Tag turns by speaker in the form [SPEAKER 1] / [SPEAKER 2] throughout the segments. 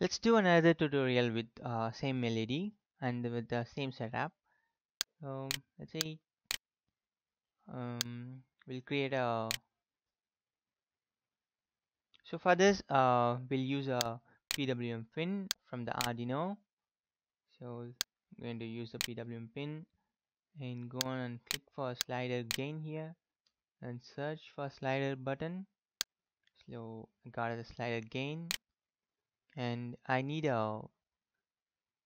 [SPEAKER 1] let's do another tutorial with uh, same LED and with the same setup. So let's say um, we'll create a so for this uh, we'll use a PWM pin from the Arduino. So I'm going to use the PWM pin and go on and click for slider gain here and search for slider button. So I got the slider gain and I need a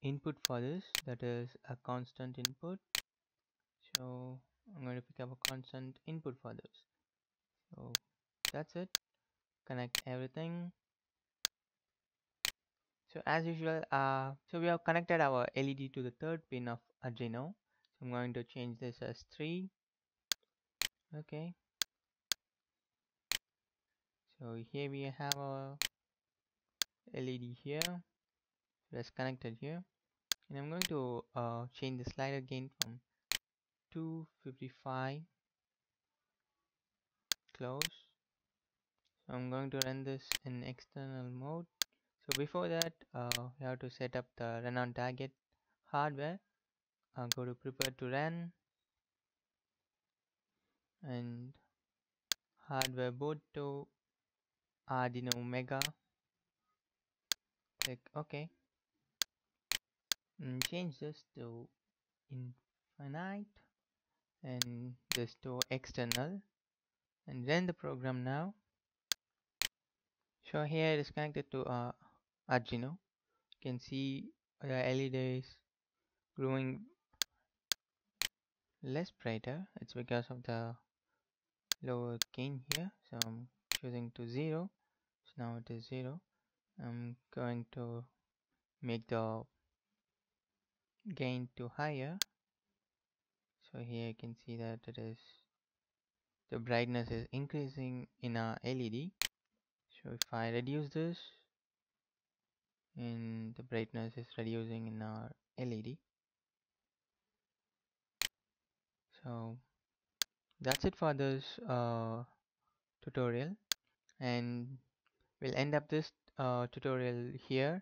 [SPEAKER 1] input for this that is a constant input. So I'm going to pick up a constant input for this. So that's it. Connect everything. So as usual uh, so we have connected our LED to the third pin of Arduino. So I'm going to change this as 3 okay. So here we have our LED here. That's connected here. And I'm going to uh, change the slider gain from 255 close. So I'm going to run this in external mode. So before that uh, we have to set up the run on target hardware. Uh, go to prepare to run. And hardware board to Arduino Mega click OK and change this to infinite and this to external. And run the program now. So here it is connected to uh, Arduino. You can see the LED is growing less brighter. It's because of the lower gain here. So I'm choosing to 0 so now it is 0 I'm going to make the gain to higher. So here you can see that it is the brightness is increasing in our LED so if I reduce this and the brightness is reducing in our LED so that's it for this uh, tutorial. And we'll end up this uh, tutorial here